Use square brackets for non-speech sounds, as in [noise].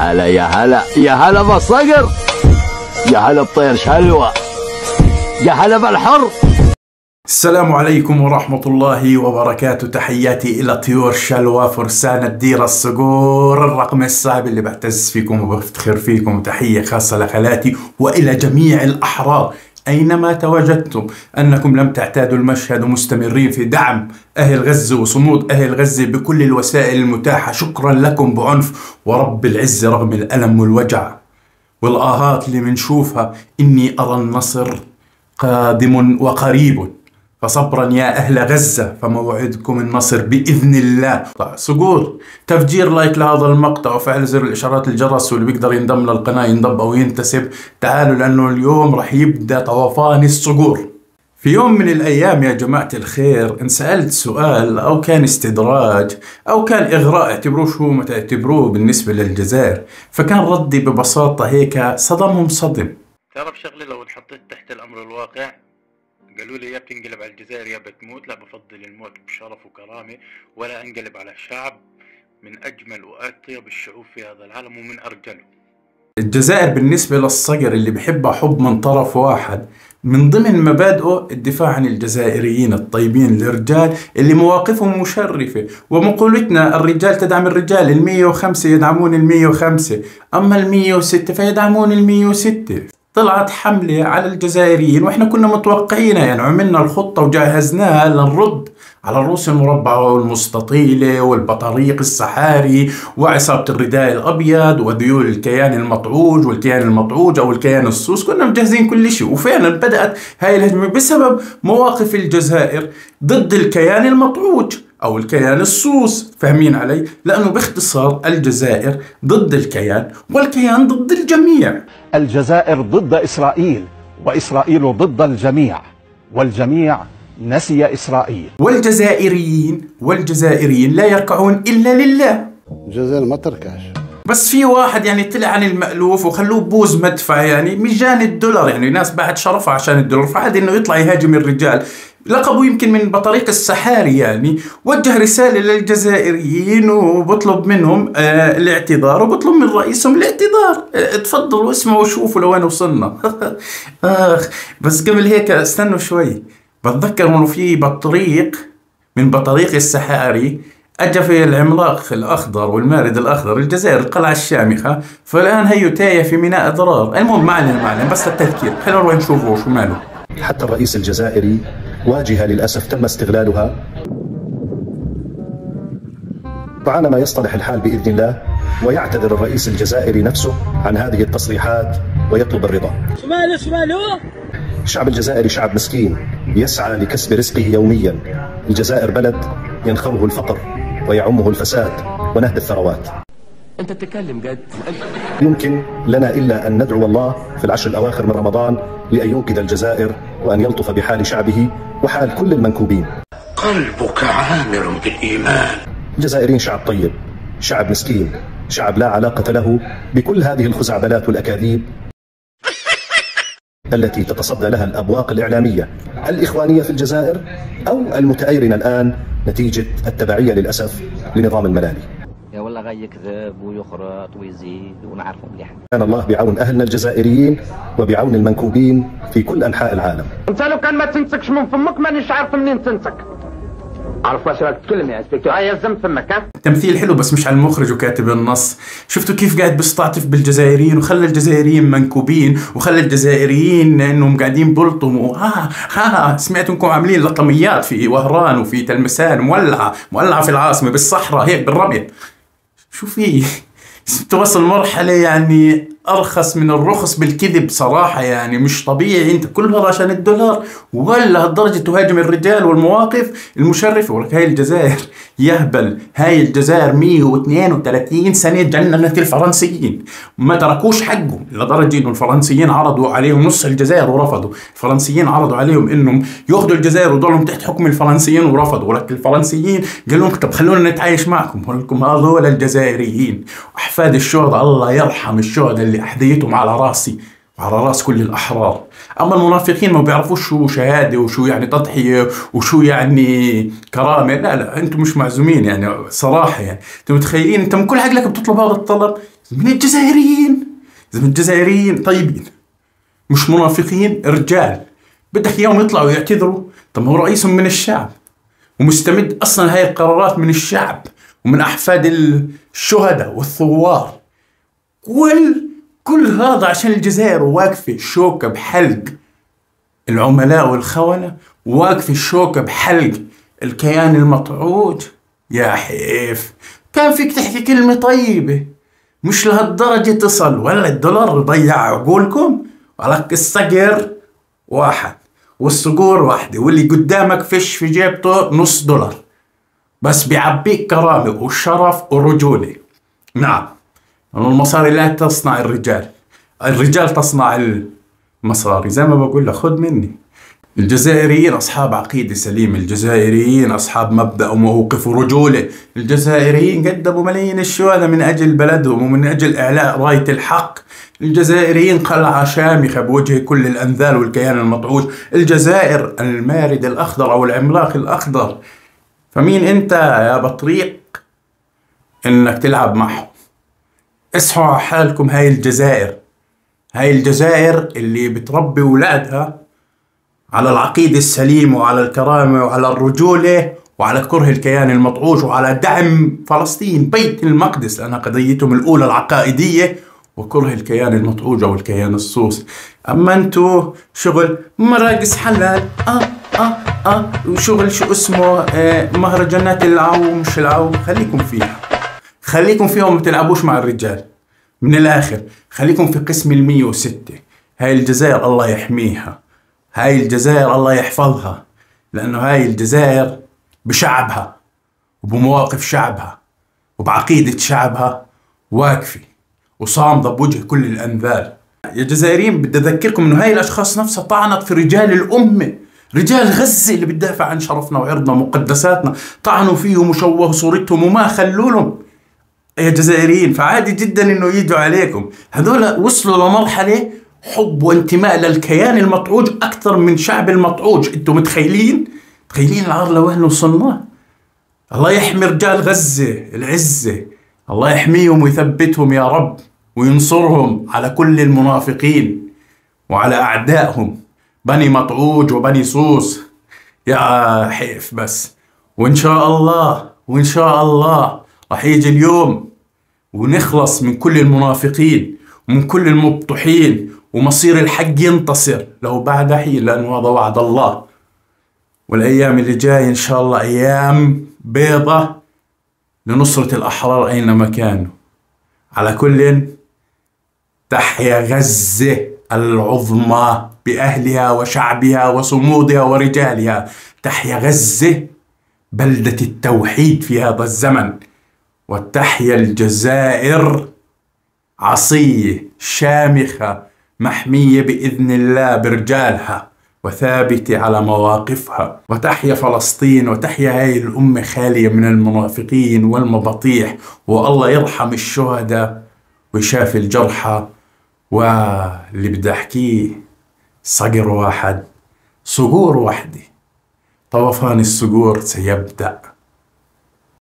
هلا يا هلا يا هلا بالصقر يا هلا بطير شلوى يا هلا بالحر. السلام عليكم ورحمة الله وبركاته. تحياتي إلى طيور شلوى فرسان الديرة الصقور الرقم الصعب اللي بعتز فيكم وبفتخر فيكم. تحية خاصة لخالاتي وإلى جميع الأحرار. أينما تواجدتم أنكم لم تعتادوا المشهد ومستمرين في دعم أهل غزة وصمود أهل غزة بكل الوسائل المتاحة شكرا لكم بعنف ورب العزة رغم الألم والوجع والآهات اللي منشوفها إني أرى النصر قادم وقريب. فصبرا يا أهل غزة فموعدكم النصر بإذن الله. طيب تفجير لايك لهذا المقطع وفعل زر الإشارات الجرس واللي بيقدر ينضم للقناة ينضم أو ينتسب. تعالوا لأنه اليوم رح يبدأ طوفان الصقور في يوم من الأيام يا جماعة الخير انسألت سؤال أو كان استدراج أو كان إغراء اعتبروه شو ما تعتبروه بالنسبة للجزائر. فكان ردي ببساطة هيك صدمهم صدم. تعرف شغلة لو انحطيت تحت الأمر الواقع؟ قالوا لي يا بتنقلب على الجزائر يا بتموت لا بفضل الموت بشرف وكرامة ولا انقلب على شعب من أجمل وأطيب الشعوب في هذا العالم ومن أرجله. الجزائر بالنسبة للصقر اللي بحبها حب من طرف واحد من ضمن مبادئه الدفاع عن الجزائريين الطيبين الرجال اللي مواقفهم مشرفة ومقولتنا الرجال تدعم الرجال المية وخمسة يدعمون المية وخمسة أما المية وستة فيدعمون المية وستة. طلعت حملة على الجزائريين وإحنا كنا متوقعينها يعني عملنا الخطة وجهزناها لنرد على الروس المربعة والمستطيلة والبطاريق السحاري وعصابة الرداء الأبيض وذيول الكيان المطعوج والكيان المطعوج أو الكيان السوس كنا مجهزين كل شيء. وفعلا بدأت هاي الهجمة بسبب مواقف الجزائر ضد الكيان المطعوج. أو الكيان السوس. فاهمين علي؟ لأنه باختصار الجزائر ضد الكيان والكيان ضد الجميع. الجزائر ضد إسرائيل وإسرائيل ضد الجميع والجميع نسي إسرائيل. والجزائريين والجزائريين لا يركعون إلا لله. الجزائر ما تركعش بس في واحد يعني طلع عن المألوف وخلوه بوز مدفع يعني مجان الدولار. يعني ناس باعت شرفها عشان الدولار فعادي إنه يطلع يهاجم الرجال. لقبوا يمكن من بطريق السحاري يعني وجه رسالة للجزائريين وبطلب منهم آه الاعتذار وبطلب من رئيسهم الاعتذار. آه تفضلوا اسمعوا وشوفوا لوين وصلنا. [laughs] آخ بس قبل هيك استنوا شوي. بتذكر إنه في بطريق من بطريق السحاري اجى في العملاق الأخضر والمارد الأخضر الجزائر القلعة الشامخة. فالآن هيو تايه في ميناء أضرار. المهم ما علينا ما بس التذكير. خلينا نروح نشوفه شو ماله. حتى الرئيس الجزائري واجهة للأسف تم استغلالها. وعلى ما يصطلح الحال بإذن الله ويعتذر الرئيس الجزائري نفسه عن هذه التصريحات ويطلب الرضا. شماله شماله الشعب الجزائري شعب مسكين يسعى لكسب رزقه يوميا. الجزائر بلد ينخره الفقر ويعمه الفساد ونهب الثروات. أنت بتتكلم جد. يمكن لنا إلا أن ندعو الله في العشر الأواخر من رمضان لأن ينقذ الجزائر وأن يلطف بحال شعبه وحال كل المنكوبين. قلبك عامر بالإيمان. الجزائريين شعب طيب شعب مسكين شعب لا علاقة له بكل هذه الخزعبلات والأكاذيب [laughs] التي تتصدى لها الأبواق الإعلامية الإخوانية في الجزائر أو المتأيرنة الآن نتيجة التبعية للأسف لنظام الملالي. غاي يكذب ويخرط ويزيد ونعرفه مليح. كان الله بعون أهلنا الجزائريين وبعون المنكوبين في كل أنحاء العالم. انت لو كان ما تنسكش من فمك مانيش عارف منين تنسك. عارف واش راك تتكلم يا إنسبكتور؟ هيا زم فمك ها؟ تمثيل حلو بس مش على المخرج وكاتب النص. شفتوا كيف قاعد بيستعطف بالجزائريين وخلى الجزائريين منكوبين وخلى الجزائريين إنهم قاعدين بلطموا. ها ها سمعت انكم عاملين لطميات في وهران وفي تلمسان مولعة مولعة في العاصمة بالصحراء هيك بالرمل شو في؟ [laughs] توصل مرحلة يعني أرخص من الرخص بالكذب صراحة يعني مش طبيعي. أنت كل عشان الدولار ولا هالدرجة تهاجم الرجال والمواقف المشرفة ولك هاي الجزائر يهبل هاي الجزائر 132 سنة جننت الفرنسيين. ما تركوش حقهم لدرجة إنه الفرنسيين عرضوا عليهم نص الجزائر ورفضوا. الفرنسيين عرضوا عليهم إنهم ياخذوا الجزائر ويضلهم تحت حكم الفرنسيين ورفضوا. ولكن الفرنسيين قالوا لهم طب خلونا نتعايش معكم. ولكم هذول الجزائريين أحفاد الشهداء الله يرحم الشهداء اللي أحذيتهم على رأسي وعلى رأس كل الأحرار. أما المنافقين ما بيعرفوش شو شهادة وشو يعني تضحية وشو يعني كرامة. لا لا أنتم مش معزومين يعني صراحة يعني. أنتم متخيلين؟ أنت من كل عقلك بتطلب هذا الطلب؟ من الجزائريين. إذا من الجزائريين طيبين. مش منافقين رجال. بدك إياهم يطلعوا يعتذروا طب هو رئيسهم من الشعب ومستمد أصلا هاي القرارات من الشعب ومن أحفاد الشهداء والثوار. كل كل هذا عشان الجزائر واقفة شوكة بحلق العملاء والخونة واقفة شوكة بحلق الكيان المطعوج يا حيف كان فيك تحكي كلمة طيبة مش لهالدرجة تصل. ولا الدولار ضيع عقولكم؟ ولك الصقر واحد. والصقور واحدة واللي قدامك فيش في جيبته نص دولار. بس بيعبيك كرامة وشرف ورجولة. نعم. المصاري لا تصنع الرجال. الرجال تصنع المصاري. زي ما بقول لك خذ مني. الجزائريين أصحاب عقيدة سليمة. الجزائريين أصحاب مبدأ وموقف ورجولة. الجزائريين قدموا ملايين الشهداء من أجل بلدهم ومن أجل إعلاء راية الحق. الجزائريين قلعة شامخة بوجه كل الأنذال والكيان المطعوج الجزائر المارد الأخضر أو العملاق الأخضر. فمين أنت يا بطريق إنك تلعب معهم؟ اصحوا على حالكم هاي الجزائر. هاي الجزائر اللي بتربي ولادها على العقيدة السليمة وعلى الكرامة وعلى الرجولة وعلى كره الكيان المطعوج وعلى دعم فلسطين بيت المقدس لأنها قضيتهم الأولى العقائدية وكره الكيان المطعوج أو الكيان الصوص أما أنتو شغل مراقص حلال. آه آه آه وشغل شو اسمه آه مهرجانات العو مش العو خليكم فيها. خليكم فيها وما تلعبوش مع الرجال. من الآخر خليكم في قسم المية وستة. هاي الجزائر الله يحميها. هاي الجزائر الله يحفظها. لأنه هاي الجزائر بشعبها وبمواقف شعبها وبعقيدة شعبها واقفة وصامدة بوجه كل الأنذال يا جزائريين بدي أذكركم إنه هاي الأشخاص نفسها طعنت في رجال الأمة. رجال غزة اللي بتدافع عن شرفنا وعرضنا ومقدساتنا. طعنوا فيهم وشوهوا صورتهم وما خلوا لهم. يا جزائريين فعادي جدا إنه يجوا عليكم. هذول وصلوا لمرحلة حب وانتماء للكيان المطعوج أكثر من شعب المطعوج. أنتم متخيلين؟ متخيلين العار لوين وصلنا؟ الله يحمي رجال غزة العزة. الله يحميهم ويثبتهم يا رب وينصرهم على كل المنافقين وعلى أعدائهم. بني مطعوج وبني صوص يا حيف بس. وإن شاء الله وإن شاء الله راح يجي اليوم ونخلص من كل المنافقين ومن كل المبطحين ومصير الحق ينتصر. لو بعد حين لأنه هذا وعد الله. والأيام اللي جاية إن شاء الله أيام بيضة لنصرة الأحرار أينما كانوا. على كل تحيا غزة العظمى بأهلها وشعبها وصمودها ورجالها. تحيا غزة بلدة التوحيد في هذا الزمن. وتحيا الجزائر عصية شامخة محمية بإذن الله برجالها وثابتة على مواقفها. وتحيا فلسطين وتحيا هاي الأمة خالية من المنافقين والمباطيح والله يرحم الشهداء ويشافي الجرحى. واللي بدي أحكيه صقر واحد صقور واحدة طوفان الصقور سيبدأ.